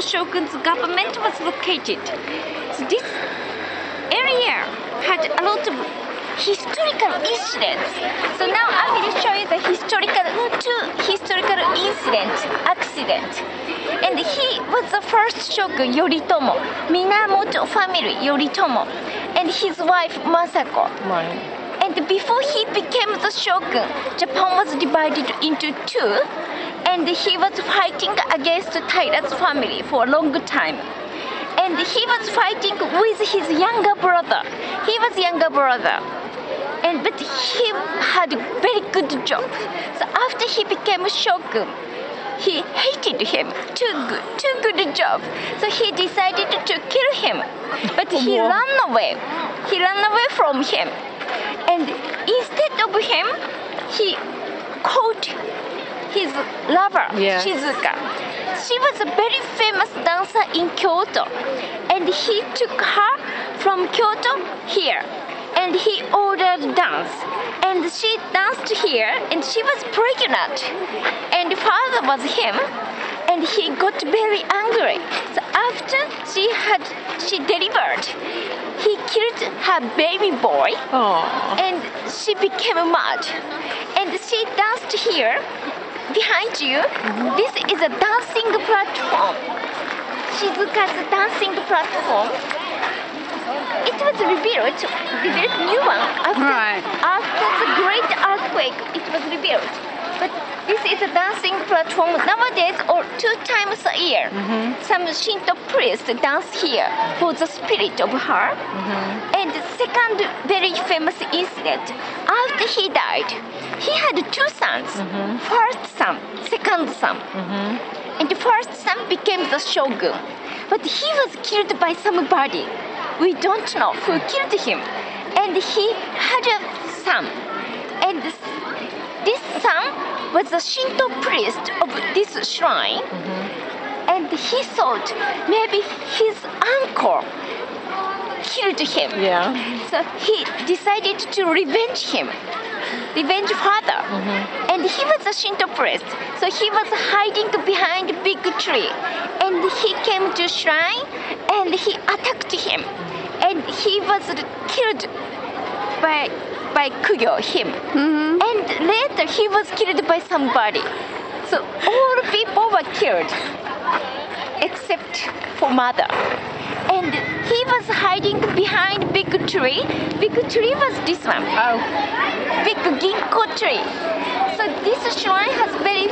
shogun's government was located. So this area had a lot of historical incidents. So now I will show you the historical mm, two historical incidents, accident. And he was the first shogun Yoritomo, Minamoto family Yoritomo, and his wife Masako. And before he became the shogun, Japan was divided into two, and he was fighting against Taira's family for a long time. And he was fighting with his younger brother. He was younger brother. And but he had a very good job. So after he became a shogun, he hated him. Too good, too good job. So he decided to kill him. But he ran away. He ran away from him. And instead of him, he his lover, Yeah. Shizuka. She was a very famous dancer in Kyoto. And he took her from Kyoto here. And he ordered dance. And she danced here and she was pregnant. And father was him. And he got very angry. So after she had she delivered, he killed her baby boy Oh. and she became mad. And she danced here behind you. This is a dancing platform. Shizuka's dancing platform. It was rebuilt, rebuilt new one after, Right. after the great earthquake. It was rebuilt. But this is a dancing platform nowadays or two times a year. Mm-hmm. Some Shinto priests dance here for the spirit of her. Mm-hmm. And the second very famous after he died, he had two sons. Mm-hmm. First son, second son. Mm-hmm. And the first son became the shogun. But he was killed by somebody. We don't know who killed him. And he had a son. And this, this son was a Shinto priest of this shrine. Mm-hmm. And he thought maybe his uncle killed him. Yeah. So he decided to revenge him, revenge father. Mm-hmm. And he was a Shinto priest, so he was hiding behind a big tree. And he came to shrine and he attacked him. And he was killed by by Kugyo, him. Mm-hmm. And later he was killed by somebody. So all people were killed except for mother. And he was hiding behind big tree. Big tree was this one. Oh. Big ginkgo tree. So this shrine has very